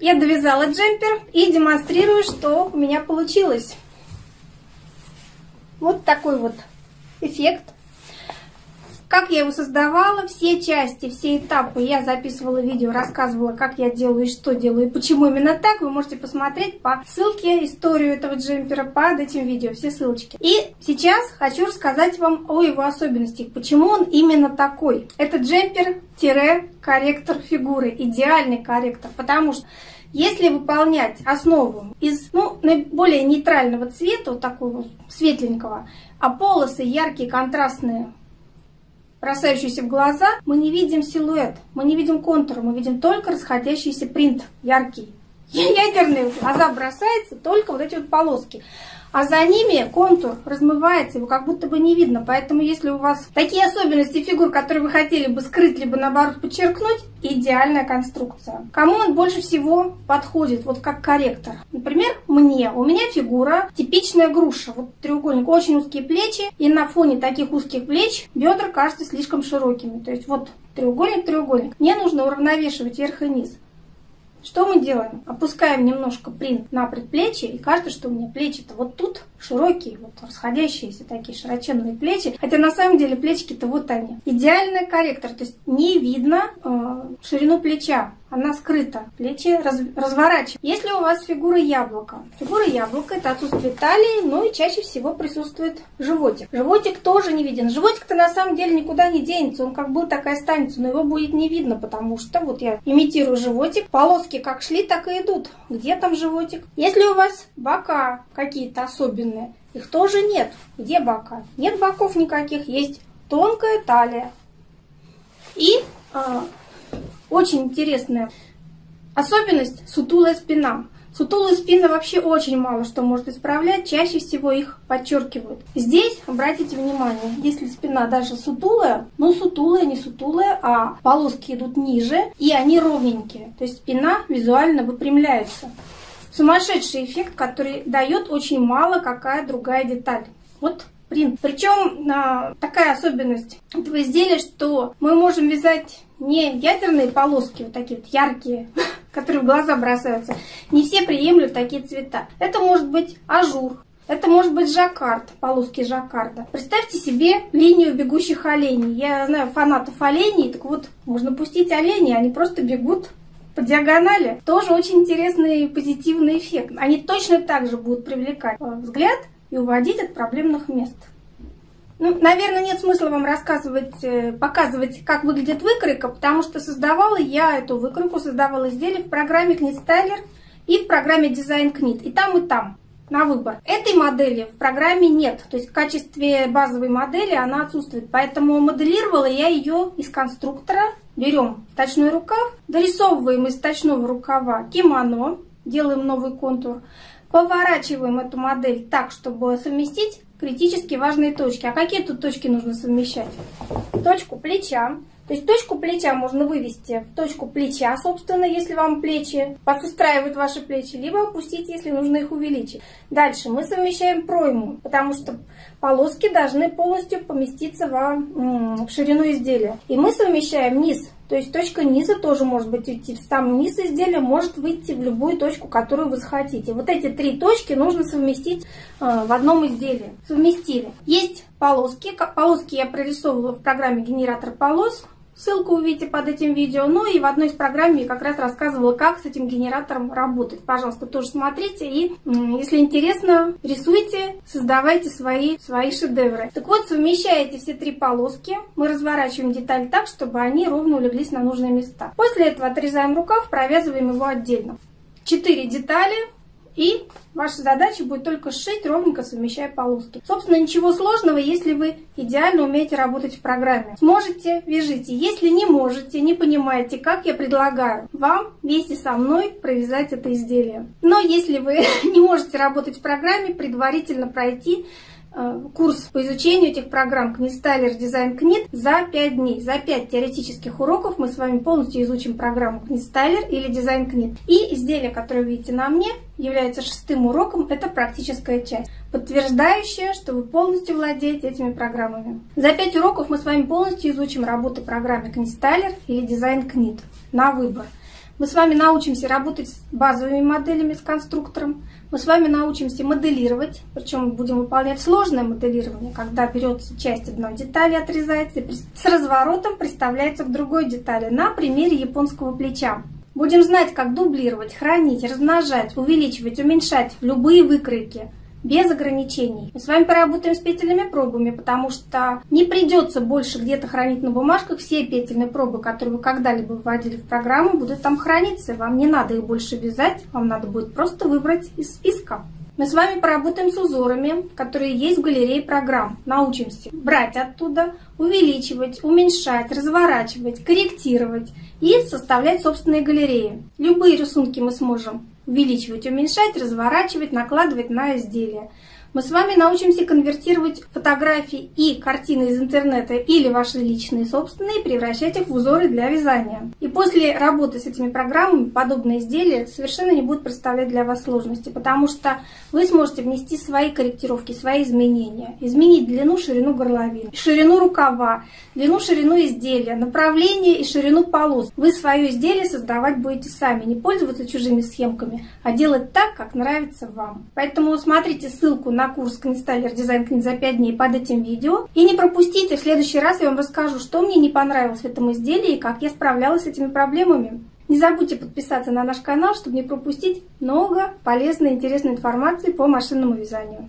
Я довязала джемпер и демонстрирую, что у меня получилось. Вот такой вот эффект. Как я его создавала, все части, все этапы я записывала видео, рассказывала, как я делаю и что делаю, и почему именно так. Вы можете посмотреть по ссылке историю этого джемпера под этим видео, все ссылочки. И сейчас хочу рассказать вам о его особенностях, почему он именно такой. Это джемпер-корректор фигуры, идеальный корректор, потому что если выполнять основу из ну, наиболее нейтрального цвета, вот такого светленького, а полосы яркие, контрастные, бросающиеся в глаза, мы не видим силуэт, мы не видим контур, мы видим только расходящийся принт, яркий. Ядерный в глаза бросается только вот эти вот полоски а за ними контур размывается, его как будто бы не видно. Поэтому если у вас такие особенности фигур, которые вы хотели бы скрыть, либо наоборот подчеркнуть, идеальная конструкция. Кому он больше всего подходит, вот как корректор? Например, мне. У меня фигура типичная груша, вот треугольник, очень узкие плечи, и на фоне таких узких плеч бедра кажутся слишком широкими. То есть вот треугольник, треугольник. Мне нужно уравновешивать верх и низ. Что мы делаем? Опускаем немножко принт на предплечье, и кажется, что у меня плечи-то вот тут широкие, вот расходящиеся такие широченные плечи. Хотя на самом деле плечики-то вот они. Идеальный корректор, то есть не видно э, ширину плеча она скрыта, плечи раз, разворачиваются. Если у вас фигура яблока, фигура яблока это отсутствие талии, ну и чаще всего присутствует животик. Животик тоже не виден. Животик-то на самом деле никуда не денется, он как был, так и останется, но его будет не видно, потому что вот я имитирую животик, полоски как шли, так и идут. Где там животик? Если у вас бока какие-то особенные, их тоже нет. Где бока? Нет боков никаких, есть тонкая талия. И а, очень интересная особенность – сутулая спина. Сутулые спины вообще очень мало что может исправлять, чаще всего их подчеркивают. Здесь, обратите внимание, если спина даже сутулая, ну сутулая, не сутулая, а полоски идут ниже, и они ровненькие. То есть спина визуально выпрямляется. Сумасшедший эффект, который дает очень мало какая другая деталь. Вот принт. Причем а, такая особенность этого изделия, что мы можем вязать не ядрёные полоски, вот такие вот яркие, которые в глаза бросаются. Не все приемлют такие цвета. Это может быть ажур, это может быть жаккард, полоски жаккарда. Представьте себе линию бегущих оленей. Я знаю фанатов оленей, так вот, можно пустить оленей, они просто бегут по диагонали. Тоже очень интересный позитивный эффект. Они точно так же будут привлекать э, взгляд и уводить от проблемных мест. Ну, наверное, нет смысла вам рассказывать, э, показывать, как выглядит выкройка, потому что создавала я эту выкройку, создавала изделие в программе Knit и в программе Design Knit. И там, и там на выбор. Этой модели в программе нет, то есть в качестве базовой модели она отсутствует. Поэтому моделировала я ее из конструктора. Берем точной рукав, дорисовываем из точного рукава кимоно, делаем новый контур, поворачиваем эту модель так, чтобы совместить критически важные точки. А какие тут точки нужно совмещать? Точку плеча. То есть точку плеча можно вывести в точку плеча, собственно, если вам плечи подустраивают ваши плечи, либо опустить, если нужно их увеличить. Дальше мы совмещаем пройму, потому что полоски должны полностью поместиться во, в ширину изделия. И мы совмещаем низ то есть точка низа тоже может быть уйти в сам низ изделия, может выйти в любую точку, которую вы захотите. Вот эти три точки нужно совместить э, в одном изделии. Совместили. Есть полоски. Полоски я прорисовывала в программе генератор полос. Ссылку увидите под этим видео. Ну и в одной из программ я как раз рассказывала, как с этим генератором работать. Пожалуйста, тоже смотрите. И если интересно, рисуйте, создавайте свои, свои шедевры. Так вот, совмещаете все три полоски. Мы разворачиваем деталь так, чтобы они ровно улеглись на нужные места. После этого отрезаем рукав, провязываем его отдельно. Четыре детали и ваша задача будет только сшить ровненько, совмещая полоски. Собственно, ничего сложного, если вы идеально умеете работать в программе. Сможете, вяжите. Если не можете, не понимаете, как я предлагаю вам вместе со мной провязать это изделие. Но если вы не можете работать в программе, предварительно пройти курс по изучению этих программ Книстайлер Дизайн Книт за 5 дней. За 5 теоретических уроков мы с вами полностью изучим программу Книстайлер или Дизайн Книт. И изделие, которое вы видите на мне, является шестым уроком. Это практическая часть, подтверждающая, что вы полностью владеете этими программами. За 5 уроков мы с вами полностью изучим работу программы Книстайлер или Дизайн Книт на выбор. Мы с вами научимся работать с базовыми моделями, с конструктором. Мы с вами научимся моделировать, причем будем выполнять сложное моделирование, когда берется часть одной детали, отрезается и с разворотом представляется к другой детали на примере японского плеча. Будем знать, как дублировать, хранить, размножать, увеличивать, уменьшать любые выкройки без ограничений. Мы с вами поработаем с петельными пробами, потому что не придется больше где-то хранить на бумажках все петельные пробы, которые вы когда-либо вводили в программу, будут там храниться. Вам не надо их больше вязать, вам надо будет просто выбрать из списка. Мы с вами поработаем с узорами, которые есть в галерее программ. Научимся брать оттуда, увеличивать, уменьшать, разворачивать, корректировать и составлять собственные галереи. Любые рисунки мы сможем увеличивать, уменьшать, разворачивать, накладывать на изделие. Мы с вами научимся конвертировать фотографии и картины из интернета или ваши личные собственные, превращать их в узоры для вязания. И после работы с этими программами подобные изделия совершенно не будут представлять для вас сложности, потому что вы сможете внести свои корректировки, свои изменения. Изменить длину, ширину горловины, ширину рукава, длину, ширину изделия, направление и ширину полос. Вы свое изделие создавать будете сами, не пользоваться чужими схемками, а делать так, как нравится вам. Поэтому смотрите ссылку на курс Книстайлер Дизайн книг за 5 дней под этим видео. И не пропустите, в следующий раз я вам расскажу, что мне не понравилось в этом изделии и как я справлялась с этими проблемами. Не забудьте подписаться на наш канал, чтобы не пропустить много полезной и интересной информации по машинному вязанию.